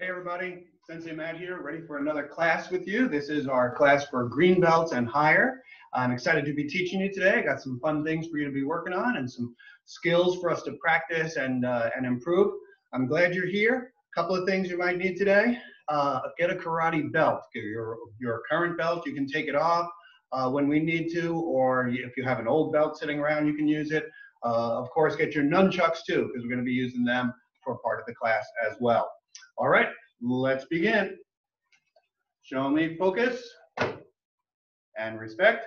Hey everybody, Sensei Matt here, ready for another class with you. This is our class for green belts and higher. I'm excited to be teaching you today. I got some fun things for you to be working on and some skills for us to practice and, uh, and improve. I'm glad you're here. A couple of things you might need today. Uh, get a karate belt. Your, your current belt, you can take it off uh, when we need to, or if you have an old belt sitting around, you can use it. Uh, of course, get your nunchucks too, because we're going to be using them for part of the class as well. All right, let's begin. Show me focus and respect.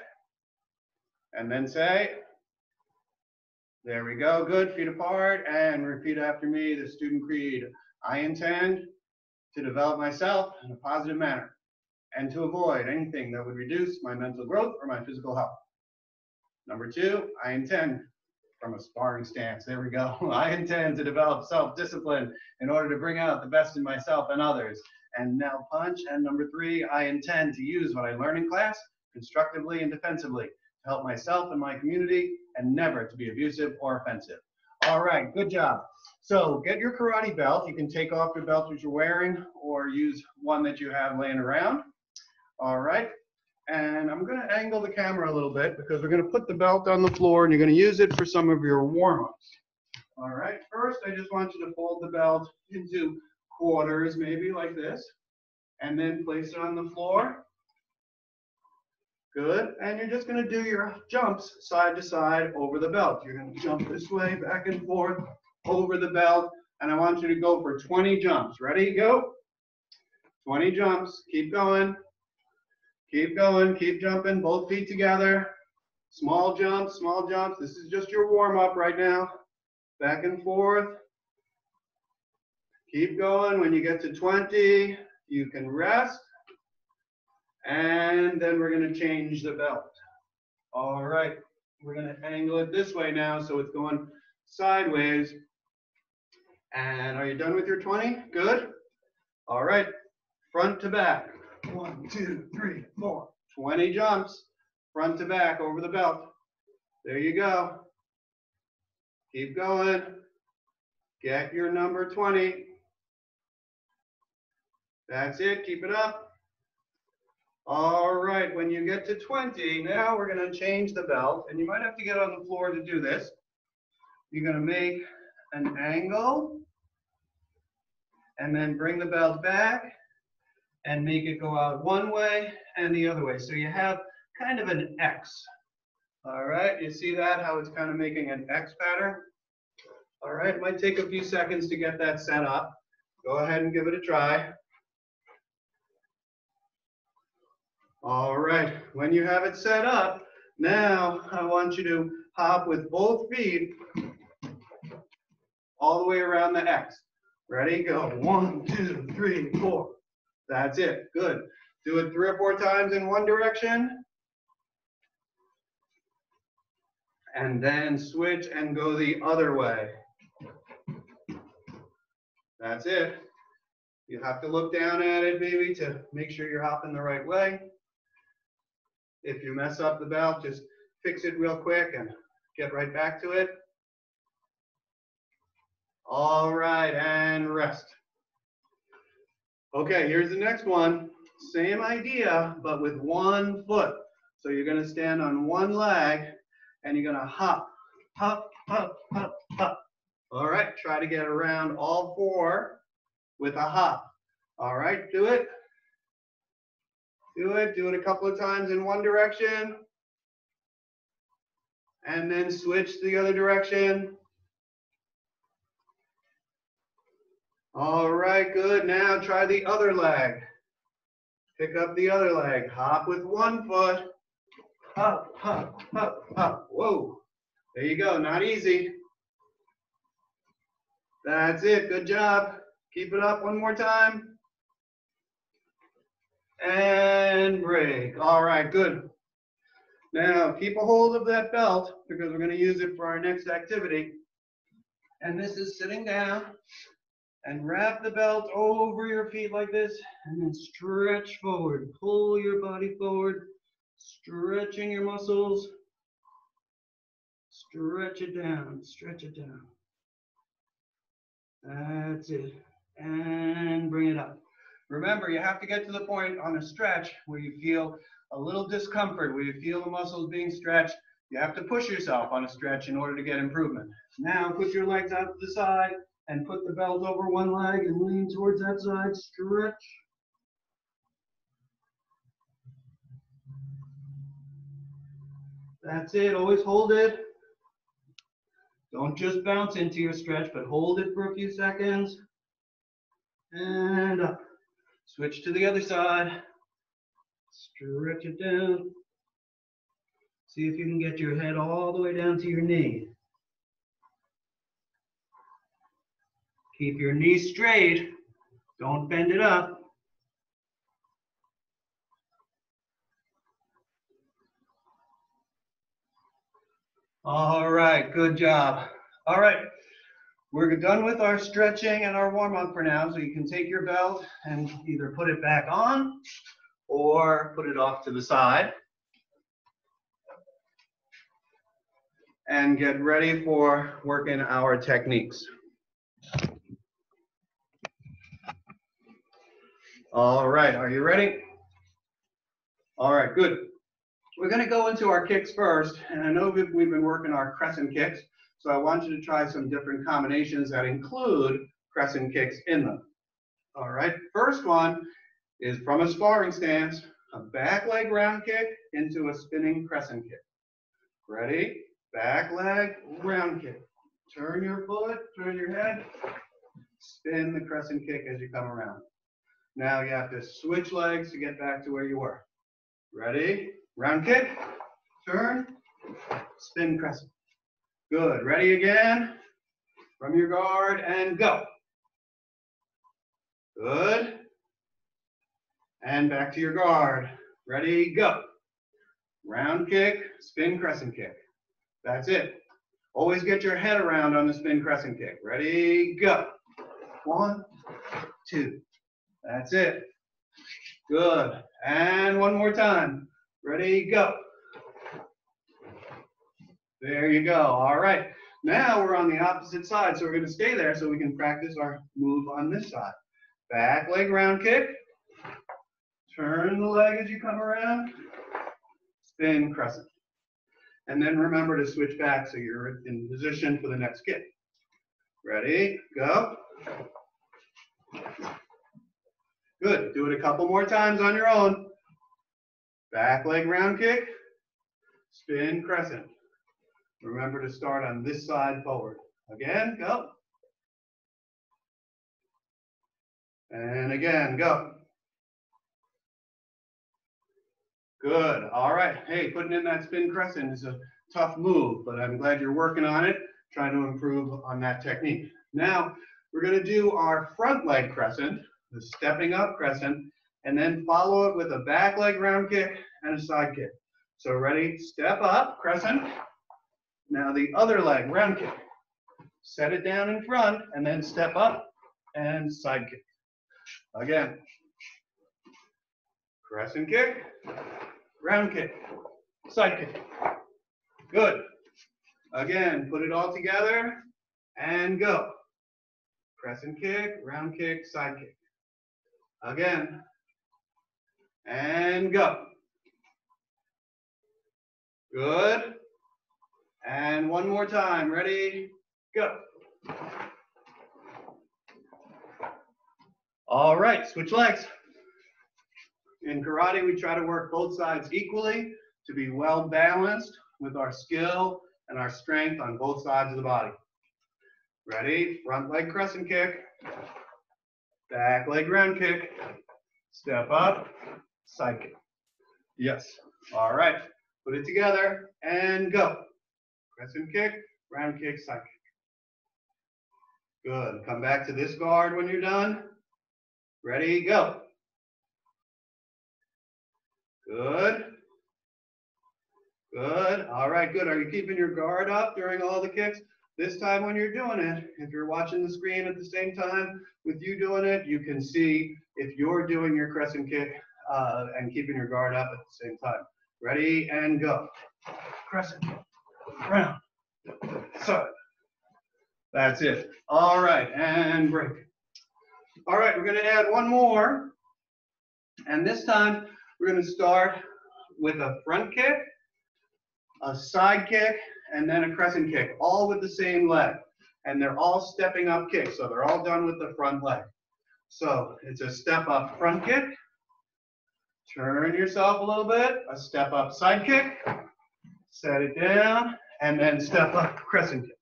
And then say, there we go, good, feet apart, and repeat after me the student creed. I intend to develop myself in a positive manner and to avoid anything that would reduce my mental growth or my physical health. Number two, I intend from a sparring stance. There we go. I intend to develop self-discipline in order to bring out the best in myself and others. And now punch. And number three, I intend to use what I learn in class constructively and defensively to help myself and my community and never to be abusive or offensive. All right, good job. So get your karate belt. You can take off the belt that you're wearing or use one that you have laying around. All right, and I'm going to angle the camera a little bit because we're going to put the belt on the floor and you're going to use it for some of your warm-ups. All right, first I just want you to fold the belt into quarters, maybe like this, and then place it on the floor. Good, and you're just going to do your jumps side to side over the belt. You're going to jump this way, back and forth, over the belt, and I want you to go for 20 jumps. Ready, go. 20 jumps, keep going. Keep going, keep jumping, both feet together. Small jumps, small jumps. This is just your warm up right now. Back and forth. Keep going. When you get to 20, you can rest. And then we're going to change the belt. All right. We're going to angle it this way now so it's going sideways. And are you done with your 20? Good. All right. Front to back. One, two, three, four. 20 jumps, front to back over the belt. There you go. Keep going. Get your number 20. That's it. Keep it up. All right. When you get to 20, now we're going to change the belt. And you might have to get on the floor to do this. You're going to make an angle. And then bring the belt back and make it go out one way and the other way. So you have kind of an X. All right, you see that, how it's kind of making an X pattern? All right, it might take a few seconds to get that set up. Go ahead and give it a try. All right, when you have it set up, now I want you to hop with both feet all the way around the X. Ready, go. One, two, three, four. That's it. Good. Do it three or four times in one direction. And then switch and go the other way. That's it. You have to look down at it, maybe, to make sure you're hopping the right way. If you mess up the belt, just fix it real quick and get right back to it. All right, and rest. Okay, here's the next one. Same idea, but with one foot. So you're to stand on one leg and you're to hop, hop, hop, hop, hop. All right, try to get around all four with a hop. All right, do it. Do it. Do it a couple of times in one direction. And then switch the other direction. All right, good. Now try the other leg. Pick up the other leg. Hop with one foot. Hop, hop, hop, hop. Whoa. There you go. Not easy. That's it. Good job. Keep it up one more time. And break. All right, good. Now keep a hold of that belt because we're going to use it for our next activity. And this is sitting down and wrap the belt over your feet like this and then stretch forward. Pull your body forward, stretching your muscles. Stretch it down, stretch it down. That's it. and bring it up. Remember, you have to get to the point on a stretch where you feel a little discomfort, where you feel the muscles being stretched. You have to push yourself on a stretch in order to get improvement. Now put your legs out to the side and put the belt over one leg and lean towards that side, stretch. That's it, always hold it. Don't just bounce into your stretch, but hold it for a few seconds. And up. Switch to the other side. Stretch it down. See if you can get your head all the way down to your knee. Keep your knee straight. Don't bend it up. All right, good job. All right, we're done with our stretching and our warm up for now. So you can take your belt and either put it back on or put it off to the side. And get ready for working our techniques. All right, are you ready? All right, good. We're gonna go into our kicks first, and I know we've, we've been working our crescent kicks, so I want you to try some different combinations that include crescent kicks in them. All right, first one is from a sparring stance, a back leg round kick into a spinning crescent kick. Ready? Back leg, round kick. Turn your foot, turn your head, spin the crescent kick as you come around. Now you have to switch legs to get back to where you were. Ready? Round kick, turn, spin crescent. Good. Ready again? From your guard and go. Good. And back to your guard. Ready, go. Round kick, spin crescent kick. That's it. Always get your head around on the spin crescent kick. Ready, go. One, two. That's it. Good. And one more time. Ready, go. There you go. All right. Now we're on the opposite side, so we're going to stay there so we can practice our move on this side. Back leg round kick. Turn the leg as you come around. Spin crescent. And then remember to switch back so you're in position for the next kick. Ready, go. Good. Do it a couple more times on your own. Back leg round kick, spin crescent. Remember to start on this side forward. Again, go. And again, go. Good. All right. Hey, putting in that spin crescent is a tough move, but I'm glad you're working on it, trying to improve on that technique. Now, we're going to do our front leg crescent, the stepping up crescent, and then follow it with a back leg round kick and a side kick. So ready, step up, crescent. Now the other leg, round kick. Set it down in front and then step up and side kick. Again. Crescent kick, round kick, side kick. Good. Again, put it all together and go. Crescent kick, round kick, side kick. Again, and go. Good. And one more time. Ready? Go. All right, switch legs. In karate, we try to work both sides equally to be well balanced with our skill and our strength on both sides of the body. Ready? Front leg crescent kick. Back leg round kick. Step up. Side kick. Yes. All right. Put it together and go. Crescent kick, round kick, side kick. Good. Come back to this guard when you're done. Ready, go. Good. Good. All right, good. Are you keeping your guard up during all the kicks? This time when you're doing it, if you're watching the screen at the same time with you doing it, you can see if you're doing your crescent kick uh, and keeping your guard up at the same time. Ready and go. Crescent, round, side. That's it. All right, and break. All right, we're gonna add one more. And this time, we're gonna start with a front kick, a side kick, and then a crescent kick, all with the same leg. And they're all stepping up kicks, so they're all done with the front leg. So it's a step up front kick, turn yourself a little bit, a step up side kick, set it down, and then step up crescent kick.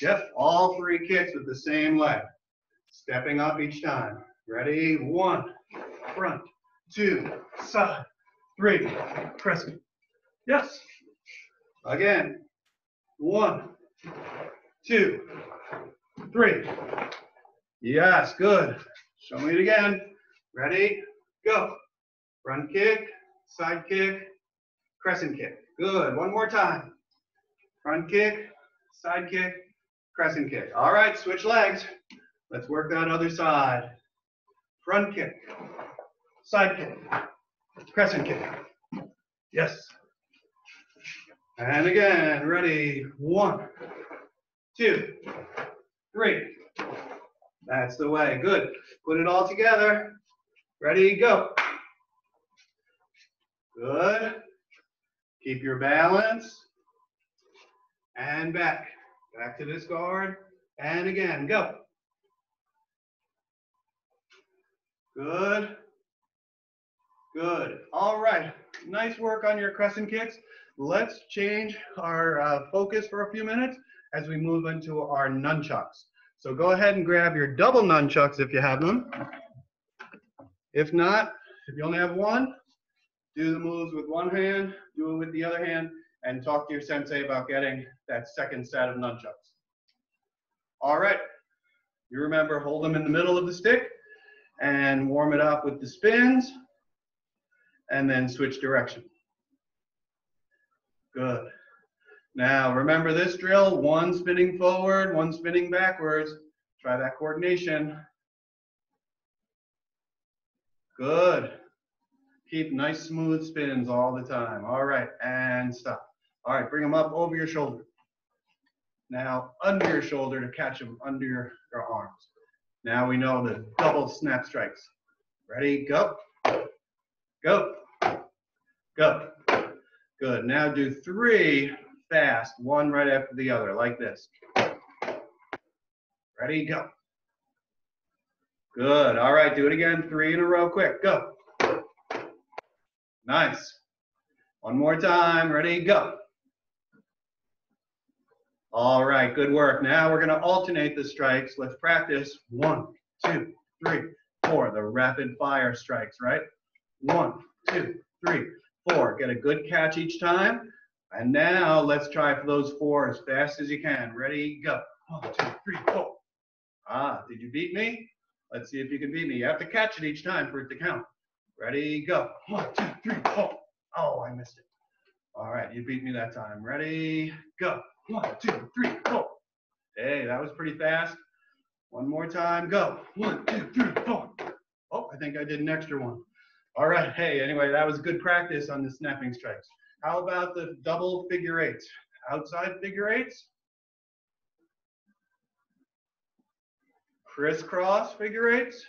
Yep, all three kicks with the same leg. Stepping up each time. Ready? One, front, two, side, three, crescent. Yes. Again. One, two, three. Yes, good. Show me it again. Ready? Go. Front kick, side kick, crescent kick. Good. One more time. Front kick, side kick, crescent kick. All right, switch legs. Let's work that other side. Front kick, side kick, crescent kick. Yes. And again, ready? One, two, three. That's the way. Good. Put it all together. Ready? Go. Good. Keep your balance. And back. Back to this guard. And again, go. Good. Good. All right. Nice work on your crescent kicks. Let's change our uh, focus for a few minutes as we move into our nunchucks. So go ahead and grab your double nunchucks if you have them. If not, if you only have one, do the moves with one hand, do it with the other hand, and talk to your sensei about getting that second set of nunchucks. All right, you remember hold them in the middle of the stick and warm it up with the spins and then switch direction. Good. Now remember this drill, one spinning forward, one spinning backwards. Try that coordination. Good. Keep nice smooth spins all the time. All right, and stop. All right, bring them up over your shoulder. Now under your shoulder to catch them under your, your arms. Now we know the double snap strikes. Ready, go. Go. Go. Good. Now do three fast, one right after the other, like this. Ready, go. Good. All right, do it again. Three in a row, quick. Go. Nice. One more time. Ready, go. All right, good work. Now we're going to alternate the strikes. Let's practice. One, two, three, four. The rapid fire strikes, right? One, two, three, four. Get a good catch each time. And now let's try for those four as fast as you can. Ready, go. One, two, three, four. Ah, did you beat me? Let's see if you can beat me. You have to catch it each time for it to count. Ready, go. One, two, three, four. Oh, I missed it. All right, you beat me that time. Ready, go. One, two, three, four. Hey, that was pretty fast. One more time, go. One, two, three, four. Oh, I think I did an extra one. All right, hey, anyway, that was good practice on the snapping strikes. How about the double figure eights? Outside figure eights? Crisscross figure eights?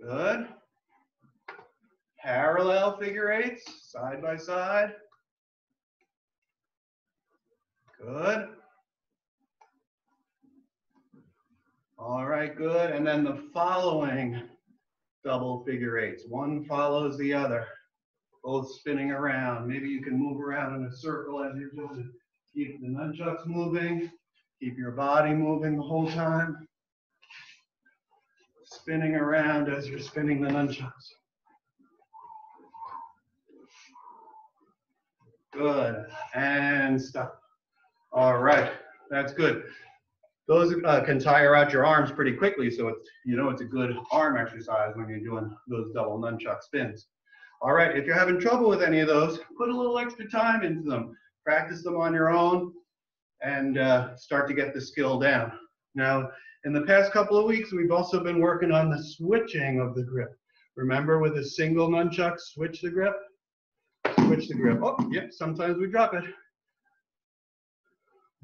Good. Parallel figure eights, side by side. Good. All right, good. And then the following double figure eights. One follows the other, both spinning around. Maybe you can move around in a circle as you're doing it. Keep the nunchucks moving. Keep your body moving the whole time. Spinning around as you're spinning the nunchucks. Good. And stop. All right. That's good. Those uh, can tire out your arms pretty quickly, so it's you know it's a good arm exercise when you're doing those double nunchuck spins. All right, if you're having trouble with any of those, put a little extra time into them. Practice them on your own and uh, start to get the skill down. Now, in the past couple of weeks, we've also been working on the switching of the grip. Remember with a single nunchuck, switch the grip? Switch the grip. Oh, yep, sometimes we drop it.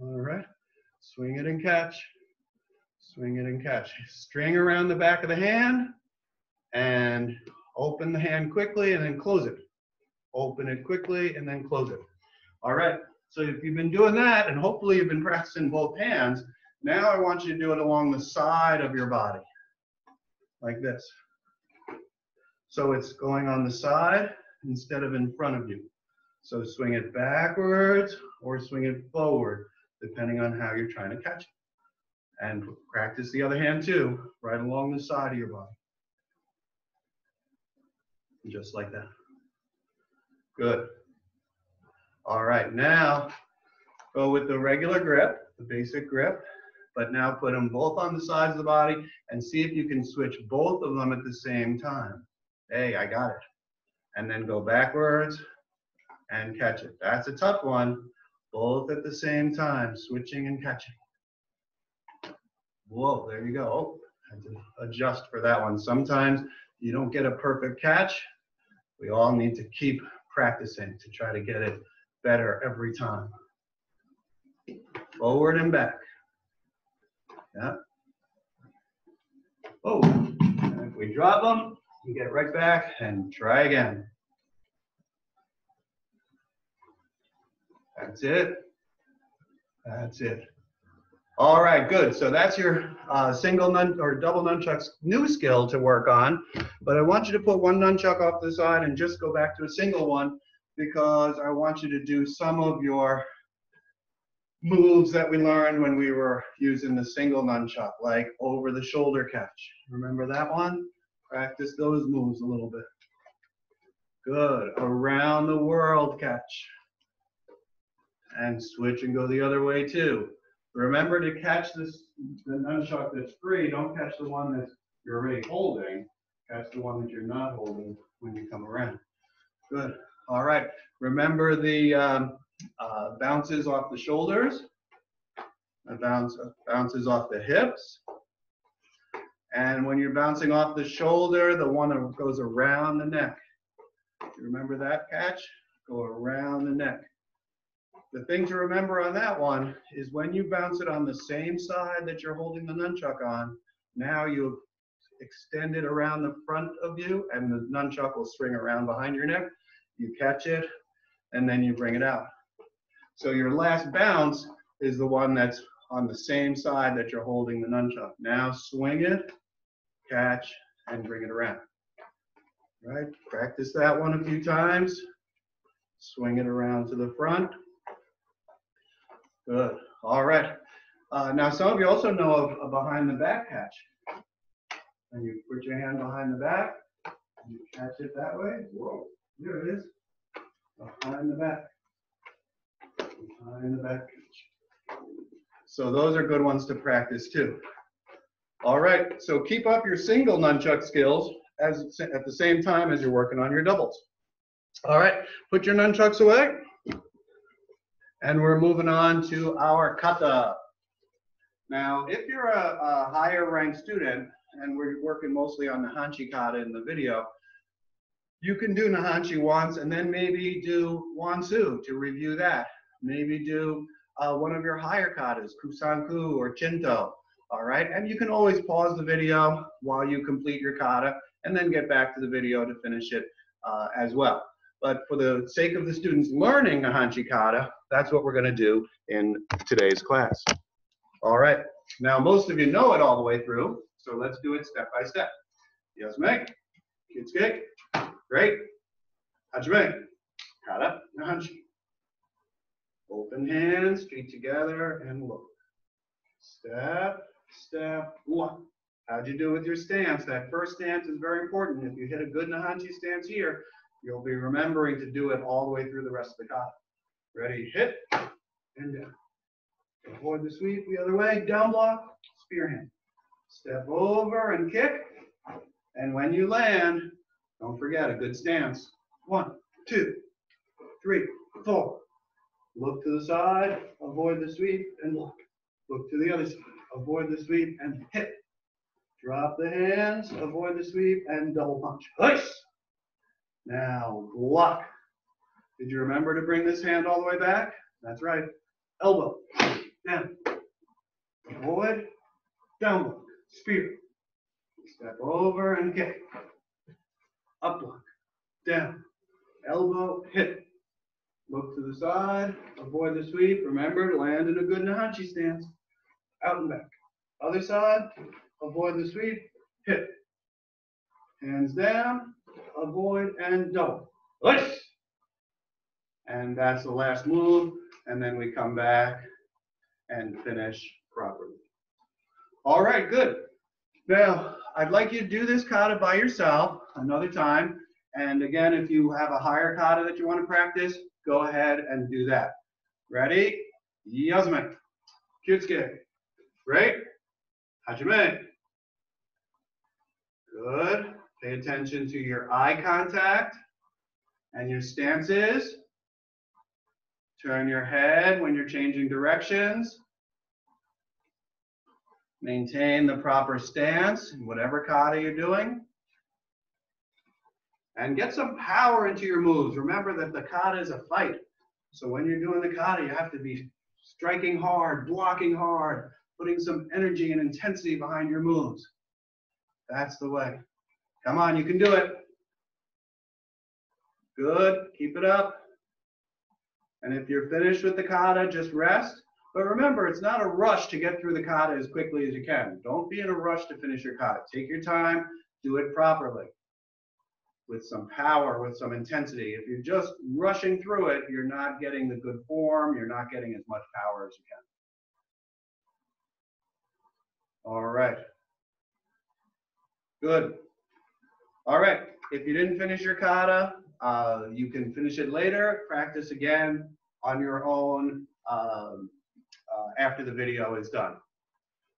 All right. Swing it and catch. Swing it and catch. String around the back of the hand and open the hand quickly and then close it. Open it quickly and then close it. All right, so if you've been doing that and hopefully you've been practicing both hands, now I want you to do it along the side of your body, like this. So it's going on the side instead of in front of you. So swing it backwards or swing it forward, depending on how you're trying to catch it. And practice the other hand too, right along the side of your body. Just like that. Good. All right, now go with the regular grip, the basic grip, but now put them both on the sides of the body and see if you can switch both of them at the same time. Hey, I got it. And then go backwards and catch it. That's a tough one. Both at the same time, switching and catching. Whoa, there you go. Oh, had to adjust for that one. Sometimes you don't get a perfect catch. We all need to keep practicing to try to get it better every time. Forward and back. Yeah. Oh, and if we drop them, you get right back and try again. That's it. That's it. All right, good. So that's your uh, single nun or double nunchucks new skill to work on. But I want you to put one nunchuck off the side and just go back to a single one because I want you to do some of your moves that we learned when we were using the single nunchuck, like over the shoulder catch. Remember that one? Practice those moves a little bit. Good. Around the world catch. And switch and go the other way too. Remember to catch this the nunchuck that's free. Don't catch the one that you're already holding. Catch the one that you're not holding when you come around. Good. All right. Remember the um, uh, bounces off the shoulders. It bounce, bounces off the hips. And when you're bouncing off the shoulder, the one that goes around the neck. You remember that catch? Go around the neck. The thing to remember on that one is when you bounce it on the same side that you're holding the nunchuck on, now you extend it around the front of you and the nunchuck will swing around behind your neck. You catch it and then you bring it out. So your last bounce is the one that's on the same side that you're holding the nunchuck. Now swing it, catch, and bring it around. Right? Practice that one a few times. Swing it around to the front. Good. All right. Uh, now, some of you also know of a behind the back catch. And you put your hand behind the back, and you catch it that way. Whoa, there it is. Behind the back. Behind the back catch. So those are good ones to practice too. All right, so keep up your single nunchuck skills as at the same time as you're working on your doubles. All right, put your nunchucks away. And we're moving on to our kata. Now, if you're a, a higher ranked student, and we're working mostly on the Hanchi kata in the video, you can do Nihonchi once and then maybe do Wansu to review that. Maybe do uh, one of your higher katas, Kusanku or Chinto. All right, and you can always pause the video while you complete your kata and then get back to the video to finish it uh, as well. But for the sake of the students learning Nihonchi kata, that's what we're going to do in today's class. All right. Now, most of you know it all the way through, so let's do it step by step. Yes, Meg. Kyutsuke. Great. Hajime. Kata Nihonchi. Open hands, feet together, and look. Step, step, one. How'd you do with your stance? That first stance is very important. If you hit a good Nihonchi stance here, you'll be remembering to do it all the way through the rest of the kata. Ready, hit, and down. Avoid the sweep the other way, down block, spear hand. Step over and kick. And when you land, don't forget a good stance. One, two, three, four. Look to the side, avoid the sweep, and look. Look to the other side, avoid the sweep, and hit. Drop the hands, avoid the sweep, and double punch. Nice. Now, block. Did you remember to bring this hand all the way back? That's right. Elbow, down, down block, spear. Step over and kick. Up block, down, elbow, hip. Look to the side, avoid the sweep. Remember to land in a good Nahanchi stance. Out and back. Other side, avoid the sweep, hip. Hands down, avoid and double. Push. And that's the last move. And then we come back and finish properly. All right, good. Now, I'd like you to do this kata by yourself another time. And again, if you have a higher kata that you want to practice, go ahead and do that. Ready? Yasume. Kyutsuke. Great. Hajime. Good. Pay attention to your eye contact and your stances. Turn your head when you're changing directions. Maintain the proper stance in whatever kata you're doing. And get some power into your moves. Remember that the kata is a fight. So when you're doing the kata, you have to be striking hard, blocking hard, putting some energy and intensity behind your moves. That's the way. Come on, you can do it. Good, keep it up. And if you're finished with the kata, just rest. But remember, it's not a rush to get through the kata as quickly as you can. Don't be in a rush to finish your kata. Take your time, do it properly with some power, with some intensity. If you're just rushing through it, you're not getting the good form, you're not getting as much power as you can. All right. Good. All right. If you didn't finish your kata, uh, you can finish it later, practice again on your own um, uh, after the video is done.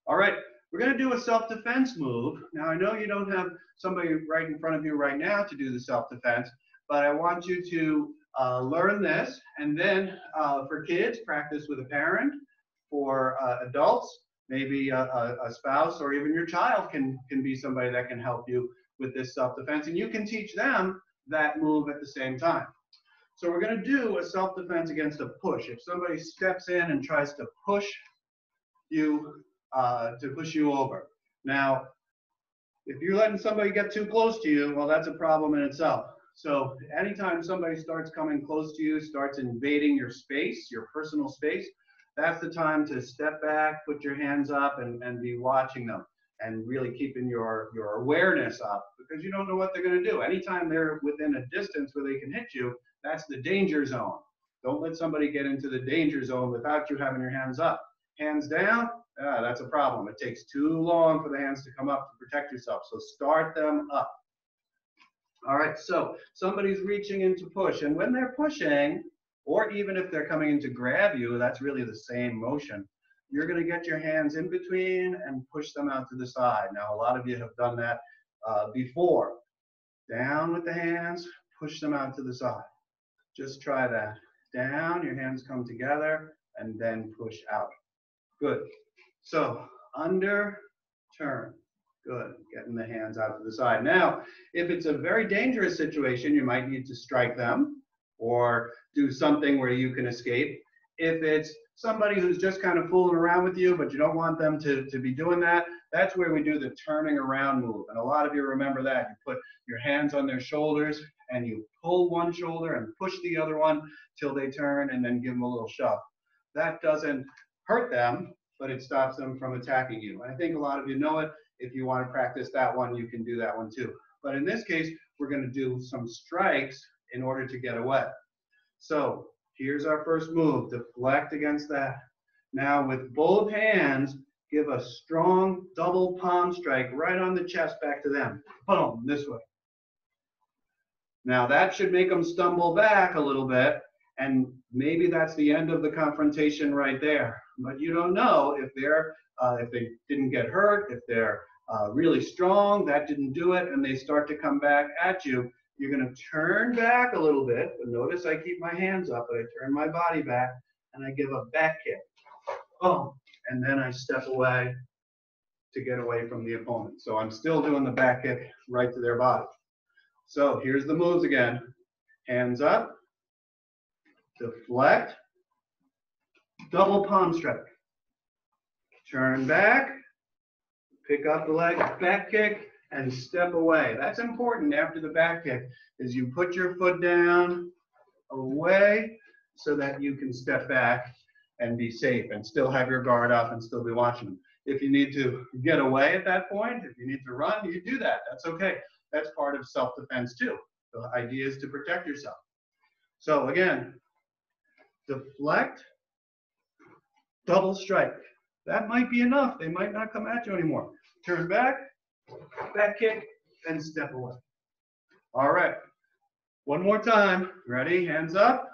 All right, we're going to do a self-defense move. Now, I know you don't have somebody right in front of you right now to do the self-defense, but I want you to uh, learn this, and then uh, for kids, practice with a parent. For uh, adults, maybe a, a, spouse or even your child can, can be somebody that can help you with this self-defense, and you can teach them that move at the same time. So we're going to do a self-defense against a push. If somebody steps in and tries to push you, uh, to push you over. Now, if you're letting somebody get too close to you, well, that's a problem in itself. So anytime somebody starts coming close to you, starts invading your space, your personal space, that's the time to step back, put your hands up, and, and be watching them and really keeping your, your awareness up because you don't know what they're going to do. Anytime they're within a distance where they can hit you, that's the danger zone. Don't let somebody get into the danger zone without you having your hands up. Hands down, ah, that's a problem. It takes too long for the hands to come up to protect yourself. So start them up. All right, so somebody's reaching in to push, and when they're pushing, or even if they're coming in to grab you, that's really the same motion. You're going to get your hands in between and push them out to the side. Now, a lot of you have done that uh, before. Down with the hands, push them out to the side. Just try that. Down, your hands come together, and then push out. Good. So, under, turn. Good. Getting the hands out to the side. Now, if it's a very dangerous situation, you might need to strike them or do something where you can escape. If it's somebody who's just kind of fooling around with you, but you don't want them to, to be doing that, that's where we do the turning around move. And a lot of you remember that. You put your hands on their shoulders and you pull one shoulder and push the other one till they turn and then give them a little shove. That doesn't hurt them, but it stops them from attacking you. I think a lot of you know it. If you want to practice that one, you can do that one too. But in this case, we're going to do some strikes in order to get away. So here's our first move, deflect against that. Now with both hands, give a strong double palm strike right on the chest back to them. Boom, this way. Now that should make them stumble back a little bit, and maybe that's the end of the confrontation right there. But you don't know if they're uh, if they didn't get hurt, if they're uh, really strong, that didn't do it, and they start to come back at you. You're going to turn back a little bit. But notice I keep my hands up, but I turn my body back, and I give a back kick. Boom, and then I step away to get away from the opponent. So I'm still doing the back kick right to their body. So here's the moves again. Hands up, deflect, double palm strike. Turn back, pick up the leg, back kick, and step away. That's important after the back kick, is you put your foot down, away, so that you can step back and be safe and still have your guard up and still be watching them. If you need to get away at that point, if you need to run, you do that. That's okay. That's part of self-defense too. The idea is to protect yourself. So again, deflect, double strike. That might be enough. They might not come at you anymore. Turn back, back kick, and step away. All right. One more time. Ready? Hands up.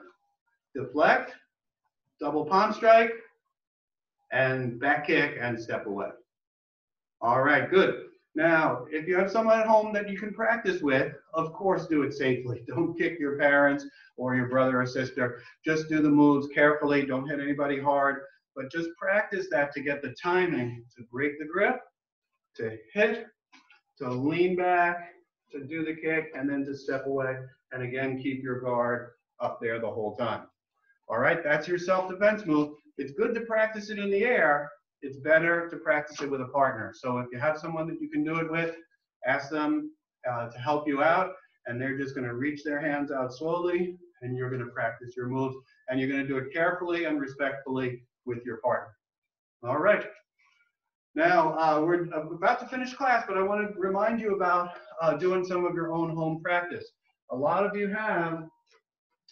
Deflect, double palm strike, and back kick and step away. All right, good. Now, if you have someone at home that you can practice with, of course do it safely. Don't kick your parents or your brother or sister. Just do the moves carefully. Don't hit anybody hard, but just practice that to get the timing to break the grip, to hit, to lean back, to do the kick, and then to step away. And again, keep your guard up there the whole time. All right, that's your self-defense move. It's good to practice it in the air. It's better to practice it with a partner. So if you have someone that you can do it with, ask them uh, to help you out, and they're just going to reach their hands out slowly, and you're going to practice your moves, and you're going to do it carefully and respectfully with your partner. All right. Now, uh, we're about to finish class, but I want to remind you about uh, doing some of your own home practice. A lot of you have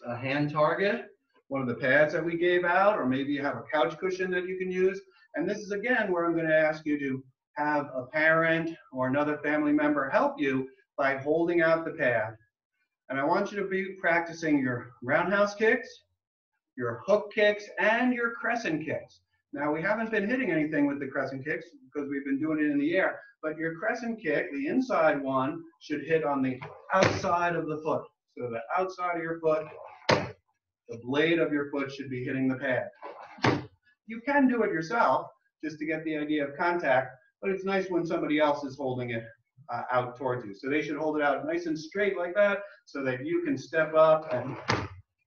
a hand target one of the pads that we gave out, or maybe you have a couch cushion that you can use. And this is again where I'm going to ask you to have a parent or another family member help you by holding out the pad. And I want you to be practicing your roundhouse kicks, your hook kicks, and your crescent kicks. Now we haven't been hitting anything with the crescent kicks because we've been doing it in the air, but your crescent kick, the inside one, should hit on the outside of the foot. So the outside of your foot the blade of your foot should be hitting the pad. You can do it yourself just to get the idea of contact, but it's nice when somebody else is holding it uh, out towards you. So they should hold it out nice and straight like that so that you can step up and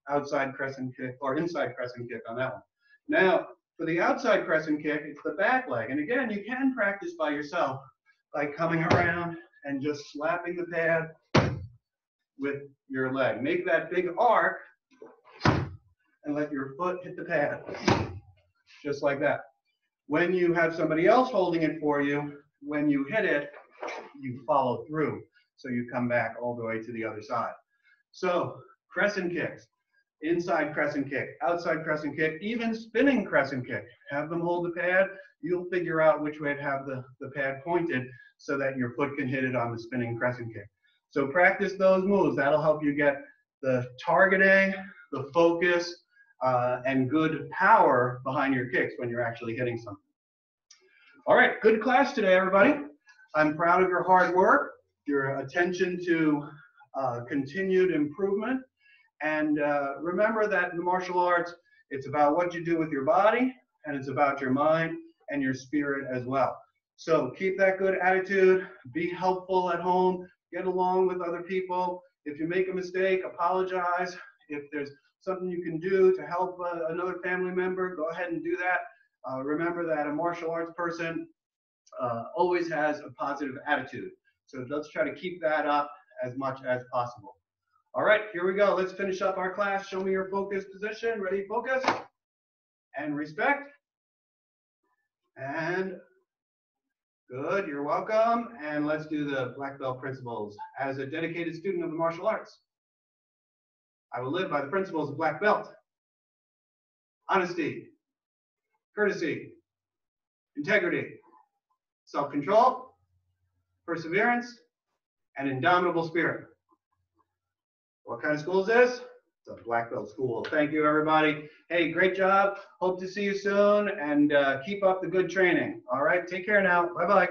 outside crescent kick or inside crescent kick on that one. Now, for the outside crescent kick, it's the back leg. And again, you can practice by yourself by coming around and just slapping the pad with your leg. Make that big arc and let your foot hit the pad, just like that. When you have somebody else holding it for you, when you hit it, you follow through. So you come back all the way to the other side. So crescent kicks, inside crescent kick, outside crescent kick, even spinning crescent kick. Have them hold the pad. You'll figure out which way to have the, the pad pointed so that your foot can hit it on the spinning crescent kick. So practice those moves. That'll help you get the targeting, the focus, uh, and good power behind your kicks when you're actually hitting something. All right, good class today, everybody. I'm proud of your hard work, your attention to uh, continued improvement. And uh, remember that in the martial arts, it's about what you do with your body, and it's about your mind and your spirit as well. So keep that good attitude, be helpful at home, get along with other people. If you make a mistake, apologize. If there's something you can do to help uh, another family member, go ahead and do that. Uh, remember that a martial arts person uh, always has a positive attitude. So let's try to keep that up as much as possible. All right, here we go. Let's finish up our class. Show me your focus position. Ready, focus. And respect. And good, you're welcome. And let's do the black belt principles. As a dedicated student of the martial arts, I will live by the principles of black belt. Honesty, courtesy, integrity, self-control, perseverance, and indomitable spirit. What kind of school is this? It's a black belt school. Thank you, everybody. Hey, great job. Hope to see you soon, and uh, keep up the good training. All right, take care now. Bye-bye.